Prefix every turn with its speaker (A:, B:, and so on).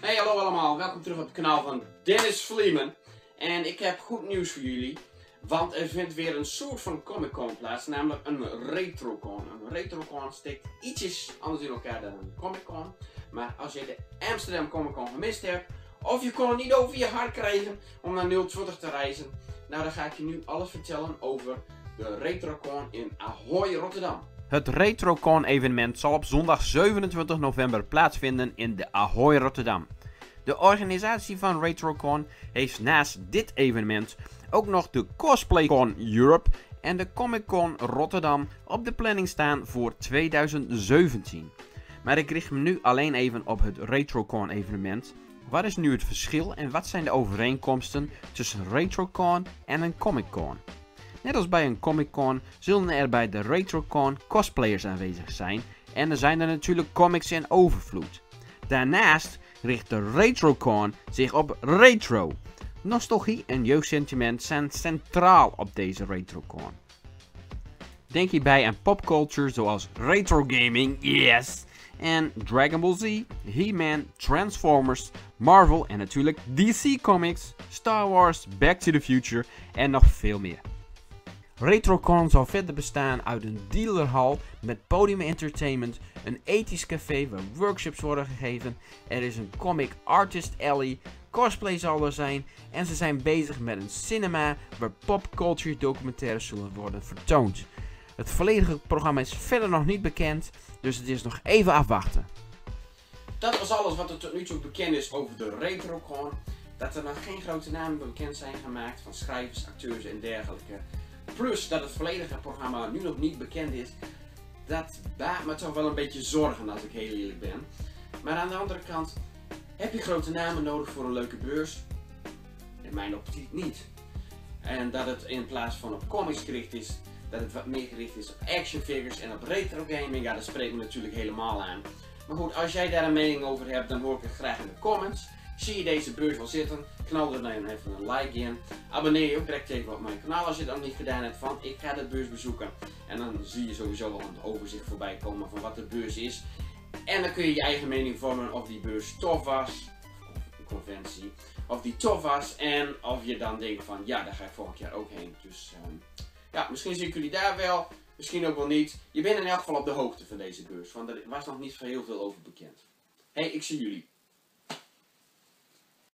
A: Hey, hallo allemaal. Welkom terug op het kanaal van Dennis Vliemen. En ik heb goed nieuws voor jullie. Want er vindt weer een soort van Comic Con plaats, namelijk een Retrocon. Een Retrocon steekt ietsjes anders in elkaar dan een Comic Con. Maar als je de Amsterdam Comic Con gemist hebt, of je kon het niet over je hart krijgen om naar 020 te reizen, nou dan ga ik je nu alles vertellen over de Retrocon in Ahoy, Rotterdam.
B: Het RetroCon evenement zal op zondag 27 november plaatsvinden in de Ahoy Rotterdam. De organisatie van RetroCon heeft naast dit evenement ook nog de CosplayCon Europe en de Comic Con Rotterdam op de planning staan voor 2017. Maar ik richt me nu alleen even op het RetroCon evenement. Wat is nu het verschil en wat zijn de overeenkomsten tussen RetroCon en een Comic Con? Net als bij een Comic Con zullen er bij de RetroCon cosplayers aanwezig zijn en er zijn er natuurlijk comics in overvloed. Daarnaast richt de RetroCon zich op retro. Nostalgie en jeugdsentiment zijn centraal op deze RetroCon. Denk hierbij aan popculture zoals retro gaming, yes, en Dragon Ball Z, He-Man, Transformers, Marvel en natuurlijk DC Comics, Star Wars, Back to the Future en nog veel meer. RetroCon zal verder bestaan uit een dealerhal met podium entertainment, een ethisch café waar workshops worden gegeven, er is een comic artist alley, cosplay zal er zijn en ze zijn bezig met een cinema waar popculture documentaires zullen worden vertoond. Het volledige programma is verder nog niet bekend, dus het is nog even afwachten.
A: Dat was alles wat er tot nu toe bekend is over de RetroCon. Dat er nog geen grote namen bekend zijn gemaakt van schrijvers, acteurs en dergelijke. Plus dat het volledige programma nu nog niet bekend is. Dat baart me toch wel een beetje zorgen als ik heel eerlijk ben. Maar aan de andere kant, heb je grote namen nodig voor een leuke beurs? In mijn optiek niet. En dat het in plaats van op comics gericht is, dat het wat meer gericht is op action figures en op retro gaming, ja dat spreekt me natuurlijk helemaal aan. Maar goed, als jij daar een mening over hebt, dan hoor ik het graag in de comments. Zie je deze beurs wel zitten? Knal er dan even een like in. Abonneer je ook direct even op mijn kanaal als je het nog niet gedaan hebt van ik ga de beurs bezoeken. En dan zie je sowieso wel een overzicht voorbij komen van wat de beurs is. En dan kun je je eigen mening vormen of die beurs tof was. Of een conventie. Of die tof was. En of je dan denkt van ja, daar ga ik volgend jaar ook heen. Dus ehm, ja, misschien zien jullie daar wel. Misschien ook wel niet. Je bent in elk geval op de hoogte van deze beurs. Want er was nog niet heel veel over bekend. Hey, ik zie jullie.